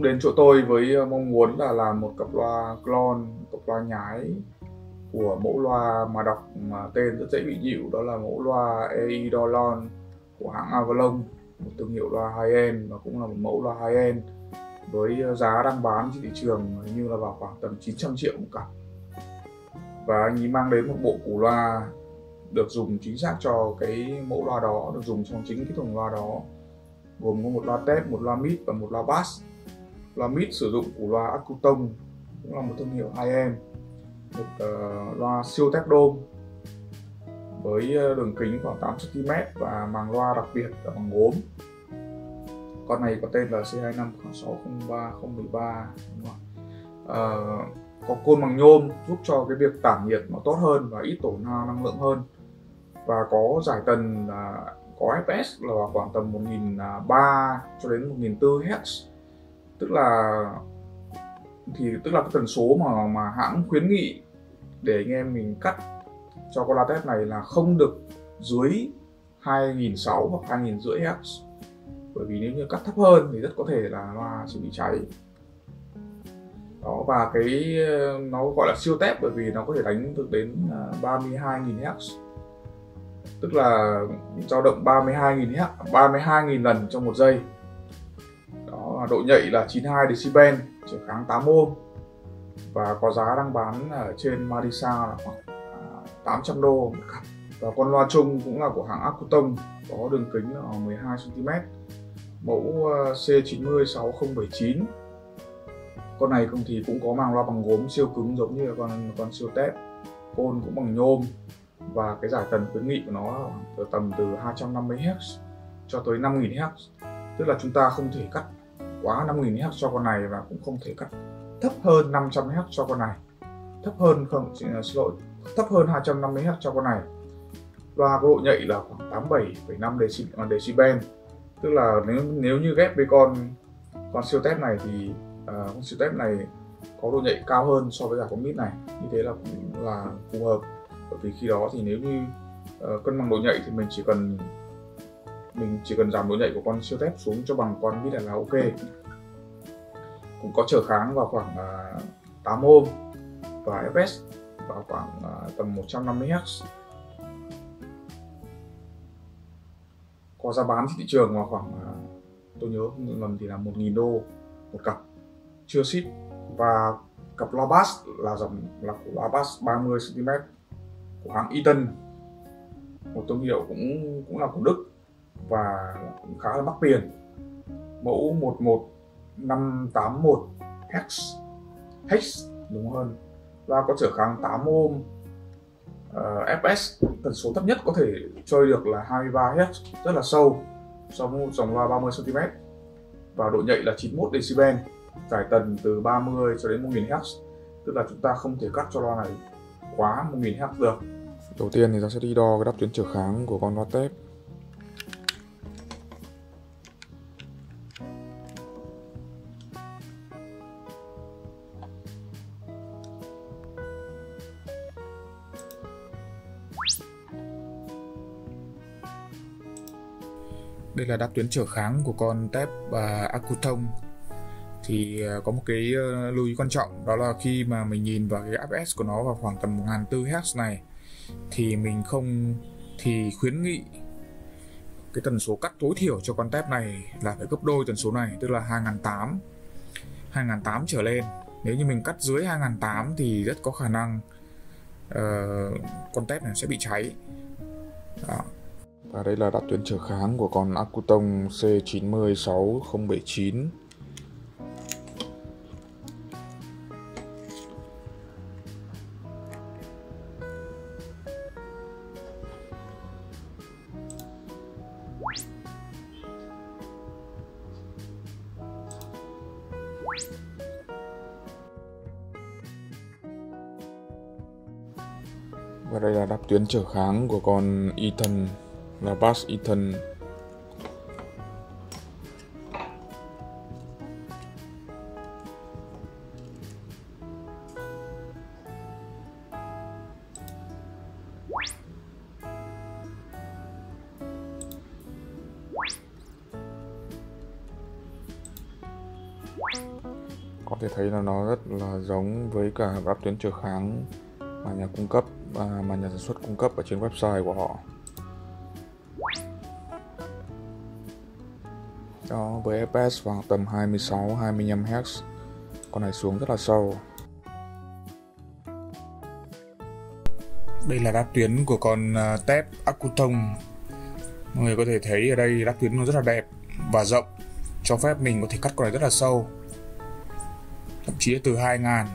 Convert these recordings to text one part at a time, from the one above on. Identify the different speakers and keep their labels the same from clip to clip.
Speaker 1: Dũng đến chỗ tôi với ờ, mong muốn là làm một cặp loa clone, cặp loa nhái của mẫu loa mà đọc mà tên rất dễ bị dịu đó là mẫu loa EI Dolon của hãng Avalon một thương hiệu loa high-end và cũng là một mẫu loa high-end với ờ, giá đang bán trên thị trường hình như là vào khoảng tầm 900 triệu một cặp. Và anh ấy mang đến một bộ củ loa được dùng chính xác cho cái mẫu loa đó được dùng trong chính cái thùng loa đó gồm có một loa tép, một loa mid và một loa bass loa mid sử dụng của loa Acutone cũng là một thương hiệu hai em. Một uh, loa siêu tép đôm với ờ, đường kính khoảng 8 cm và màng loa đặc biệt là bằng gốm. Con này có tên là C25 603 013 đúng không? Uh, có côn bằng nhôm giúp cho cái việc tản nhiệt nó tốt hơn và ít tổn hao năng lượng hơn. Và có giải tần là có fs là khoảng tầm 1003 à, cho đến 1004 Hz tức là, thì tức là cái tần số mà mà hãng khuyến nghị để anh em mình cắt cho con latex này là không được dưới 2006 hoặc 2500 Hz. Bởi vì nếu như cắt thấp hơn thì rất có thể là loa sẽ bị cháy. Đó, và cái, nó gọi là siêu tép bởi vì nó có thể đánh được đến à, 32.000 Hz. Tức là dao động 32.000 Hz 32.000 lần trong một giây độ nhạy là 92 decibel trở kháng 8 ohm. Và có giá đang bán ở trên Marisa là khoảng à, 800 đô một cặp và con loa chung cũng là của hãng Akuton có đường kính là 12 cm mẫu à, C90679 con này cũng thì cũng có màng loa bằng gốm siêu cứng giống như con con siêu tép côn cũng bằng nhôm. Và cái giải tần khuyến nghị của nó là tầm từ 250 Hz cho tới 5000 Hz tức là chúng ta không thể cắt quá 5000 Hz cho con này và cũng không thể cắt. Thấp hơn 500 Hz cho con này. Thấp hơn không à, xin lỗi thấp hơn 250 Hz cho con này. Và có độ nhạy là khoảng 87,5 à, decibel. Tức là nếu nếu như ghép với con con siêu tép này thì uh, con siêu tép này có độ nhạy cao hơn so với cả con mít này. Như thế là cũng là phù hợp. Bởi vì khi đó thì nếu như uh, cân bằng độ nhạy thì mình chỉ cần mình chỉ cần giảm độ nhạy của con siêu tép xuống cho bằng con biết là ok. Cũng có trở kháng vào khoảng uh, 8 ohm và fs vào khoảng uh, tầm 150 Hz có giá bán trên thị trường vào khoảng uh, tôi nhớ không lầm thì là 1.000 đô một cặp chưa ship. Và cặp loa bass là dòng là của loa bass 30 cm của hãng Eaton. Một thương hiệu cũng cũng là của Đức và cũng khá là mắc tiền. Mẫu 11581 hex hex đúng hơn. Loa có trở kháng 8 ohm uh, fs tần số thấp nhất có thể chơi được là 23 Hz rất là sâu so trong dòng loa 30 cm và độ nhạy là 91 decibel giải tần từ 30 cho đến 1000 Hz tức là chúng ta không thể cắt cho loa này quá 1000 Hz được. Đầu tiên thì ta sẽ đi đo cái đáp tuyến trở kháng của con loa tép. Là đáp tuyến trở kháng của con tép và Akutong. Thì à, có một cái ờ, lưu ý quan trọng đó là khi mà mình nhìn vào cái fs của nó vào khoảng tầm 1004 Hz này thì mình không thì khuyến nghị cái tần số cắt tối thiểu cho con tép này là phải gấp đôi tần số này tức là 2008 2008 trở lên. Nếu như mình cắt dưới 2008 thì rất có khả năng uh, con tép này sẽ bị cháy. Đó và đây là đặt tuyến trở kháng của con Acutone C96079 và đây là đáp tuyến trở kháng của con Ethan là Bass Ethan. Có thể thấy là nó rất là giống với cả đáp tuyến trở kháng mà nhà cung cấp và mà nhà sản xuất cung cấp ở trên website của họ. Đó với fps vào tầm 26 25 Hz con này xuống rất là sâu. Đây là đáp tuyến của con à, tép Akutong mọi người có thể thấy ở đây đáp tuyến nó rất là đẹp và rộng cho phép mình có thể cắt con này rất là sâu thậm chí từ 2000,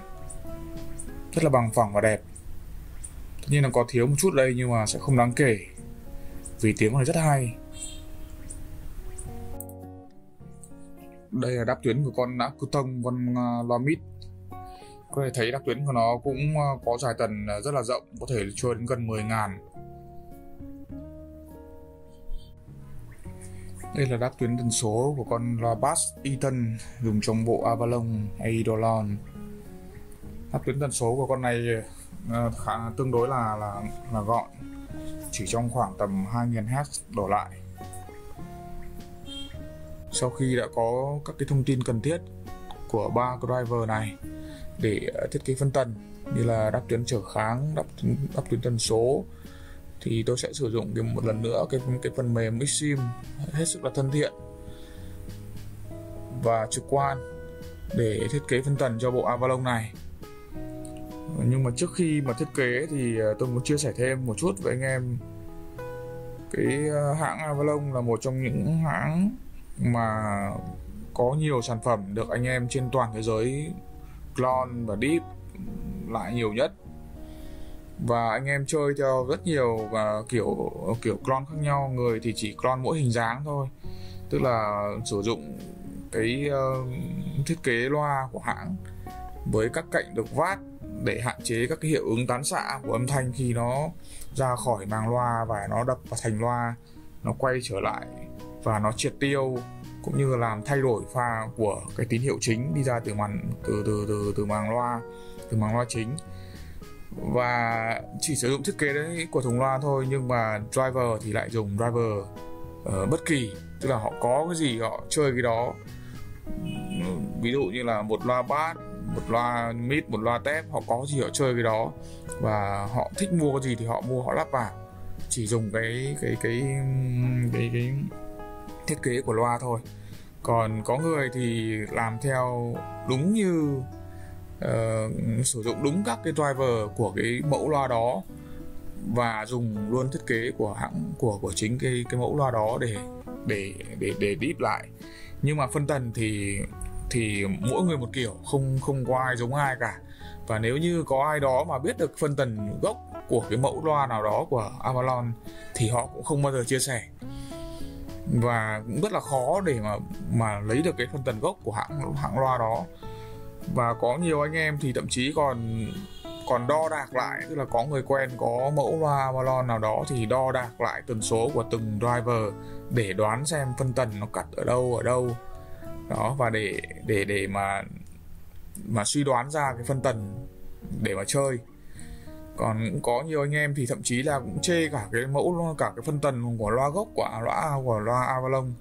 Speaker 1: rất là bằng phẳng và đẹp. Tất nhiên là có thiếu một chút đây nhưng mà sẽ không đáng kể vì tiếng con này rất hay. Đây là đáp tuyến của con Acutong con à, uh, loa có thể thấy đáp tuyến của nó cũng uh, có dài tần à, rất là rộng có thể chơi đến gần 10 ngàn. Đây là đáp tuyến tần số của con loa bass ethan dùng trong bộ Avalon Eidolon. Đáp tuyến tần số của con này khá tương đối là là là gọn, chỉ trong khoảng tầm 2000 Hz đổ lại sau khi đã có các cái thông tin cần thiết của ba driver này để ờ, thiết kế phân tần như là đáp tuyến trở kháng, đáp, đáp tuyến tần số thì tôi sẽ sử dụng cái một lần nữa cái cái phần mềm Mixim hết sức là thân thiện và trực quan để thiết kế phân tần cho bộ Avalon này. Nhưng mà trước khi mà thiết kế thì ờ, tôi muốn chia sẻ thêm một chút với anh em. Cái ờ, hãng Avalon là một trong những hãng mà có nhiều sản phẩm được anh em trên toàn thế giới clone và deep lại nhiều nhất. Và anh em chơi theo rất nhiều và kiểu kiểu clone khác nhau người thì chỉ clone mỗi hình dáng thôi. Tức là sử dụng cái uh, thiết kế loa của hãng với các cạnh được vát để hạn chế các cái hiệu ứng tán xạ của âm thanh khi nó ra khỏi màng loa và nó đập vào thành loa nó quay trở lại và nó triệt tiêu cũng như làm thay đổi pha của cái tín hiệu chính đi ra từ màn từ từ từ từ màng loa từ màng loa chính. Và chỉ sử dụng thiết kế đấy của thùng loa thôi nhưng mà driver thì lại dùng driver uh, bất kỳ. Tức là họ có cái gì họ chơi cái đó. Ví dụ như là một loa bass một loa mid một loa tép họ có gì họ chơi cái đó. Và họ thích mua cái gì thì họ mua họ lắp vào. Chỉ dùng cái cái cái cái cái, cái thiết kế của loa thôi. Còn có người thì làm theo đúng như uh, sử dụng đúng các cái driver của cái mẫu loa đó và dùng luôn thiết kế của hãng của của chính cái cái mẫu loa đó để để để để deep lại. Nhưng mà phân tần thì thì mỗi người một kiểu không không có ai giống ai cả. Và nếu như có ai đó mà biết được phân tần gốc của cái mẫu loa nào đó của Avalon thì họ cũng không bao giờ chia sẻ và cũng rất là khó để mà mà lấy được cái phân tần gốc của hãng hãng loa đó. Và có nhiều anh em thì thậm chí còn còn đo đạc lại, tức là có người quen, có mẫu loa, Avalon nào đó thì đo đạc lại tần số của từng driver để đoán xem phân tần nó cắt ở đâu ở đâu. Đó, và để để để mà mà suy đoán ra cái phân tần để mà chơi còn cũng có nhiều anh em thì thậm chí là cũng chê cả cái mẫu cả cái phân tần của loa gốc của loa của loa Avalon.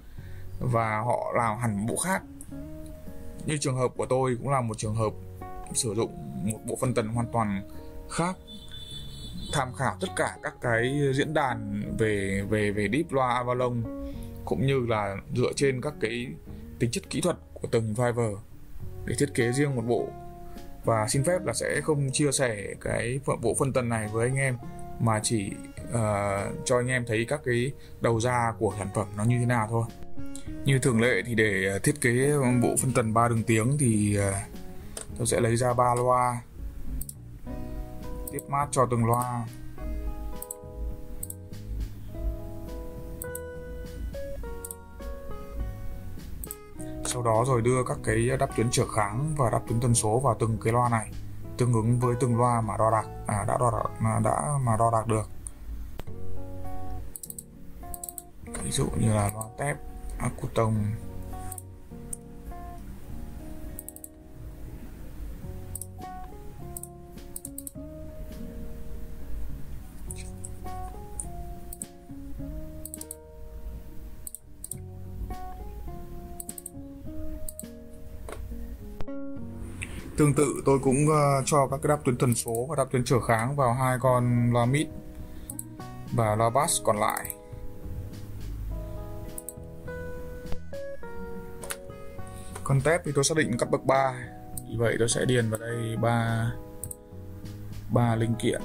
Speaker 1: Và họ làm hẳn bộ khác. Như trường hợp của tôi cũng là một trường hợp sử dụng một bộ phân tần hoàn toàn khác. Tham khảo tất cả các cái diễn đàn về về về deep loa Avalon, cũng như là dựa trên các cái tính chất kỹ thuật của từng driver để thiết kế riêng một bộ và xin phép là sẽ không chia sẻ cái bộ phân tần này với anh em mà chỉ uh, cho anh em thấy các cái đầu ra của sản phẩm nó như thế nào thôi. Như thường lệ thì để ờ, thiết kế bộ phân tần ba đường tiếng thì uh, tôi sẽ lấy ra ba loa tiếp mát cho từng loa. Sau đó rồi đưa các cái đáp tuyến trở kháng và đáp tuyến tần số vào từng cái loa này tương ứng với từng loa mà đo đạc à, đã đo đạc mà đã mà đo đạc được. Ví dụ như là loa tép Acutong tương tự tôi cũng uh, cho các cái đáp tuyến tần số và đáp tuyến trở kháng vào hai con loa mid và loa bass còn lại. Con tép thì tôi xác định cấp bậc 3 vì vậy tôi sẽ điền vào đây ba ba linh kiện.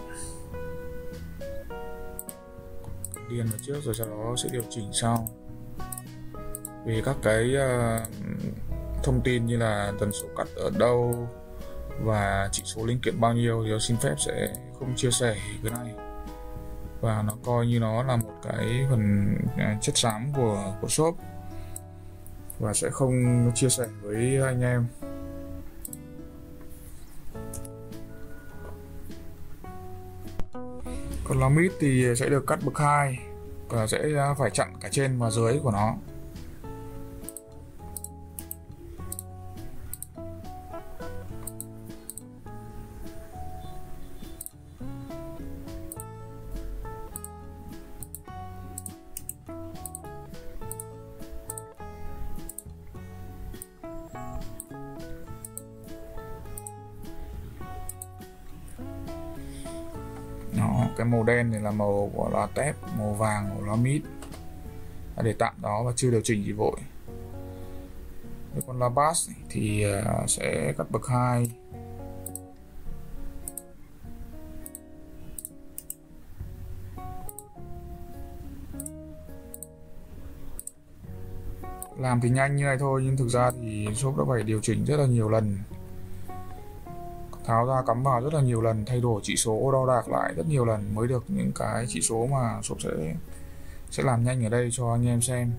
Speaker 1: Điền vào trước rồi sau đó sẽ điều chỉnh sau. Vì các cái uh, thông tin như là tần số cắt ở đâu và chỉ số linh kiện bao nhiêu thì tôi xin phép sẽ không chia sẻ cái này. Và nó coi như nó là một cái phần à, chất xám của của shop. Và sẽ không chia sẻ với anh em. Còn lá mít thì sẽ được cắt bậc hai và sẽ à, phải chặn cả trên và dưới của nó. Cái màu đen này là màu của loa tép, màu vàng của loa mid để tạm đó và chưa điều chỉnh gì vội. Với con loa bass thì à, sẽ cắt bậc 2 làm thì nhanh như này thôi, nhưng thực ra thì shop đã phải điều chỉnh rất là nhiều lần tháo ra cắm vào rất là nhiều lần, thay đổi chỉ số đo đạc lại rất nhiều lần mới được những cái chỉ số mà shop sẽ sẽ làm nhanh ở đây cho anh em xem.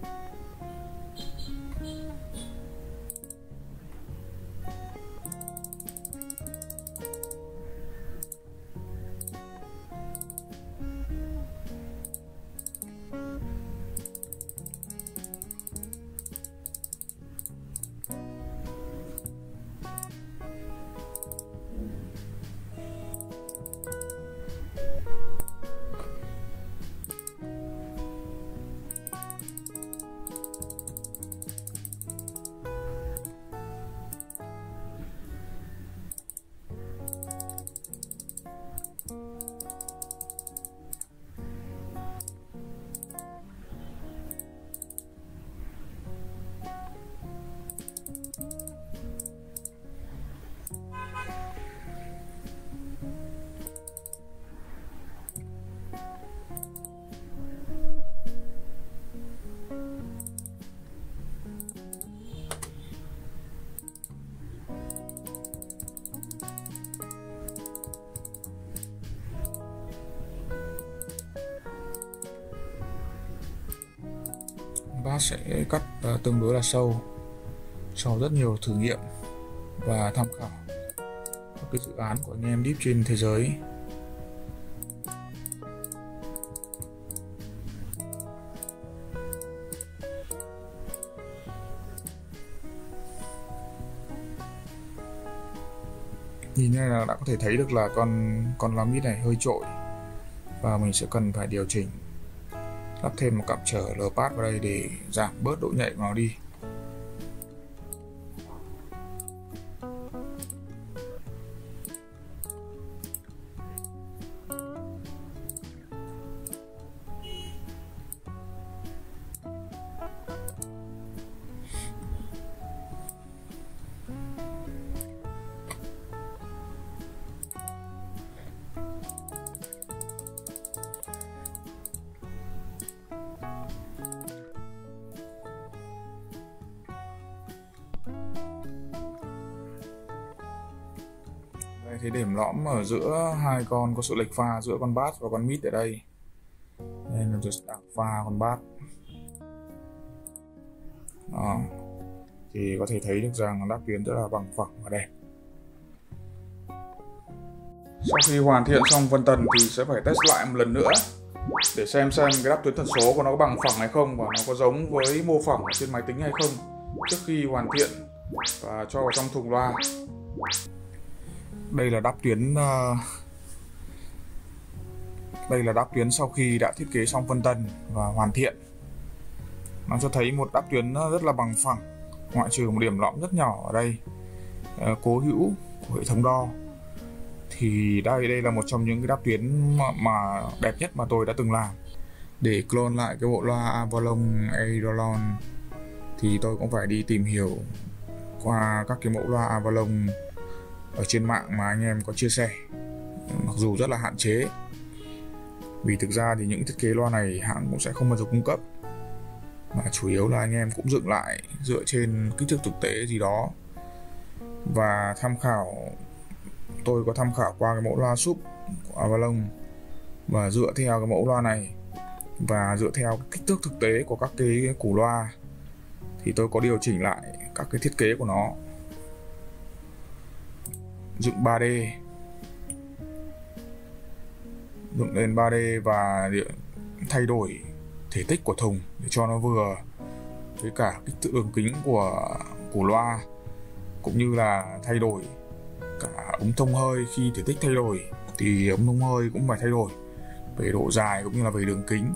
Speaker 1: Bác sẽ cắt uh, tương đối là sâu sau rất nhiều thử nghiệm và tham khảo các cái dự án của anh em deep trên thế giới. Nhìn như là đã có thể thấy được là con con lá mít này hơi trội và mình sẽ cần phải điều chỉnh lắp thêm một cặp trở LPAD vào đây để giảm bớt độ nhạy của nó đi. Cái điểm lõm ở giữa hai con có sự lệch pha giữa con bát và con mít ở đây. Nên là tôi sẽ đảo pha con bát. Đó. Thì có thể thấy được rằng đáp tuyến rất là bằng phẳng và đẹp. Sau khi hoàn thiện xong phân tần thì sẽ phải test lại một lần nữa để xem xem cái đáp tuyến tần số của nó có bằng phẳng hay không và nó có giống với mô phỏng trên máy tính hay không trước khi hoàn thiện và cho vào trong thùng loa đây là đáp tuyến uh, ờ, đây là đáp tuyến sau khi đã thiết kế xong phân tần và hoàn thiện. Nó cho thấy một đáp tuyến ờ, rất là bằng phẳng ngoại trừ một điểm lõm rất nhỏ ở đây uh, cố hữu của hệ thống đo. Thì đây đây là một trong những cái đáp tuyến mà, mà đẹp nhất mà tôi đã từng làm. Để clone lại cái bộ loa Avalon Aerolon thì tôi cũng phải đi tìm hiểu qua các cái mẫu loa Avalon ở trên mạng mà anh em có chia sẻ. Mặc dù rất là hạn chế, vì thực ra thì những thiết kế loa này hãng cũng sẽ không bao giờ cung cấp. Mà chủ yếu là anh em cũng dựng lại dựa trên kích thước thực tế gì đó. Và tham khảo, tôi có tham khảo qua cái mẫu loa súp của Avalon. Và dựa theo cái mẫu loa này, và dựa theo kích thước thực tế của các cái củ loa, thì tôi có điều chỉnh lại các cái thiết kế của nó dựng 3D dựng lên 3D và thay đổi thể tích của thùng để cho nó vừa với cả kích thước đường kính của của loa, cũng như là thay đổi cả ống thông hơi khi thể tích thay đổi. Thì ống thông hơi cũng phải thay đổi về độ dài cũng như là về đường kính.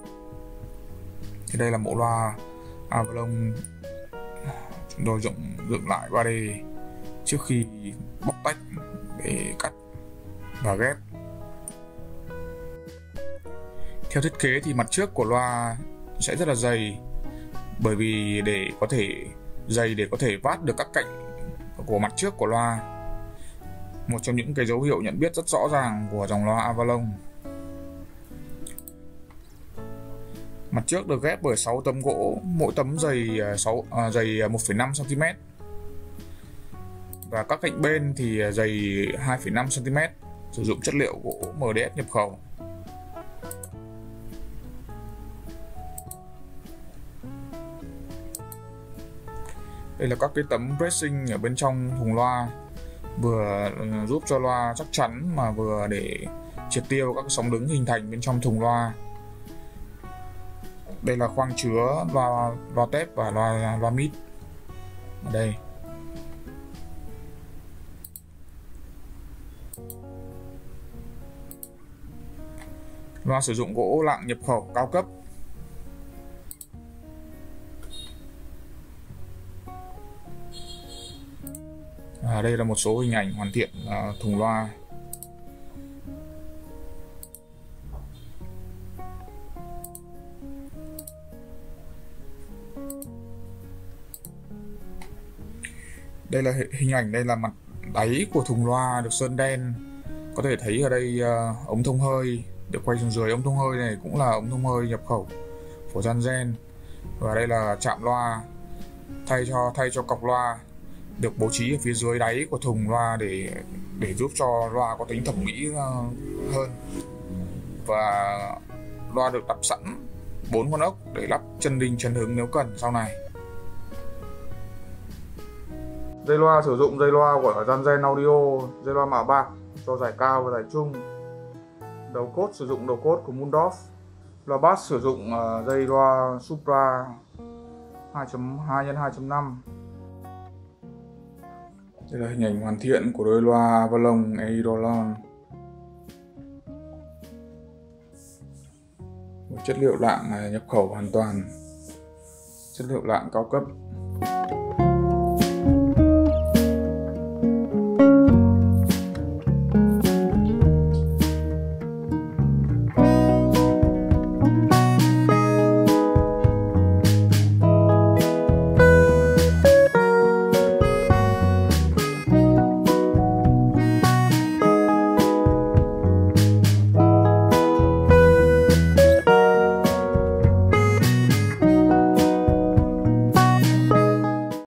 Speaker 1: Thì đây là mẫu loa Avalon. Chúng tôi dựng dựng lại 3D trước khi bóc tách để cắt và ghép. Theo thiết kế thì mặt trước của loa sẽ rất là dày bởi vì để có thể dày để có thể vát được các cạnh của mặt trước của loa một trong những cái dấu hiệu nhận biết rất rõ ràng của dòng loa Avalon. Mặt trước được ghép bởi 6 tấm gỗ mỗi tấm dày à, 6 à, dày à, 1,5 cm và các cạnh bên thì à, dày 2,5 cm sử dụng chất liệu gỗ MDF nhập khẩu. Đây là các cái tấm pressing ở bên trong thùng loa vừa ừ, giúp cho loa chắc chắn mà vừa để triệt tiêu các sóng đứng hình thành bên trong thùng loa. Đây là khoang chứa loa loa tép và loa loa mid ở đây. Loa sử dụng gỗ lạng nhập khẩu cao cấp. À, đây là một số hình ảnh hoàn thiện à, thùng loa. Đây là hình ảnh đây là mặt đáy của thùng loa được sơn đen. Có thể thấy ở đây uh, ống thông hơi được quay xuống dưới ống thông hơi này cũng là ống thông hơi nhập khẩu của gian gen. Và đây là chạm loa thay cho thay cho cọc loa, được bố trí ở phía dưới đáy của thùng loa để để giúp cho loa có tính thẩm mỹ ờ, hơn. Và loa được đặt sẵn bốn con ốc để lắp chân đinh chân hứng nếu cần sau này. Dây loa sử dụng dây loa của gian gen audio, dây loa mạ bạc cho giải cao và giải trung đầu cốt sử dụng đầu cốt của Mundorf loa bass sử dụng uh, dây loa Supra 2.2 x 2.5 đây là hình ảnh hoàn thiện của đôi loa Avalon Eidolon. Một chất liệu lạng à, nhập khẩu hoàn toàn. Chất liệu lạng cao cấp.